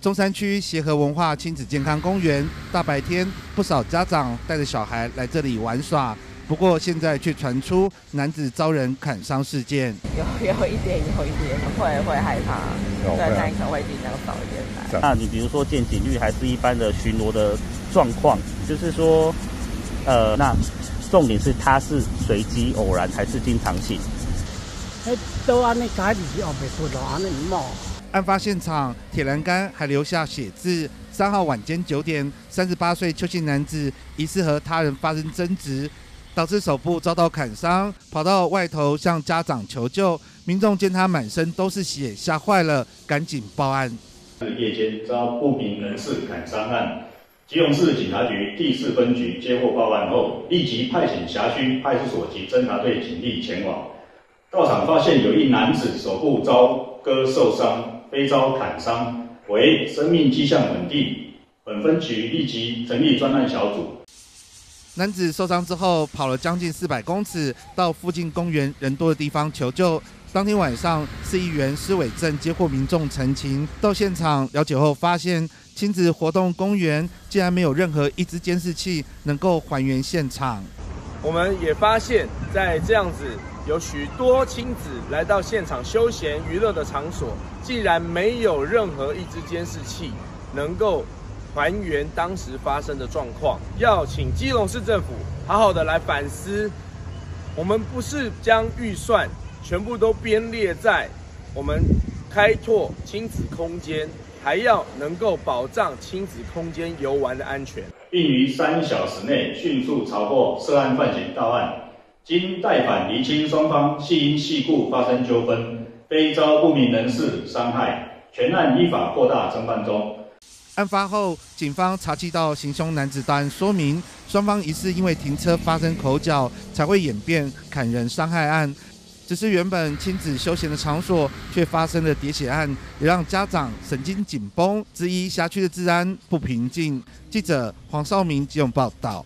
中山区协和文化亲子健康公园，大白天不少家长带着小孩来这里玩耍。不过现在却传出男子遭人砍伤事件，有有一点有一点会会害怕，对，那可能会尽量少一点来。那你比如说见警率还是一般的巡逻的状况，就是说，呃，那重点是他是随机偶然还是经常性？都安尼家己后袂出到安尼冒。案发现场铁栏杆还留下血渍。三号晚间九点，三十八岁邱姓男子疑似和他人发生争执。导致手部遭到砍伤，跑到外头向家长求救。民众见他满身都是血，吓坏了，赶紧报案。夜间遭不明人士砍伤案，基隆市警察局第四分局接获报案后，立即派遣辖区派出所及侦查队警力前往。到场发现有一男子手部遭割受伤，非遭砍伤，为生命迹象稳定。本分局立即成立专案小组。男子受伤之后，跑了将近四百公尺，到附近公园人多的地方求救。当天晚上，市议员施伟正接获民众陈情，到现场了解后，发现亲子活动公园竟然没有任何一支监视器能够还原现场。我们也发现，在这样子有许多亲子来到现场休闲娱乐的场所，竟然没有任何一支监视器能够。还原当时发生的状况，要请基隆市政府好好的来反思。我们不是将预算全部都编列在我们开拓亲子空间，还要能够保障亲子空间游玩的安全，并于三小时内迅速查获涉案犯嫌到案。经代返厘清双方系因系故发生纠纷，非遭不明人士伤害，全案依法扩大侦办中。案发后，警方查缉到行凶男子单，说明双方疑似因为停车发生口角，才会演变砍人伤害案。只是原本亲子休闲的场所，却发生了喋血案，也让家长神经紧绷，之一辖区的治安不平静。记者黄少明、吉永报道。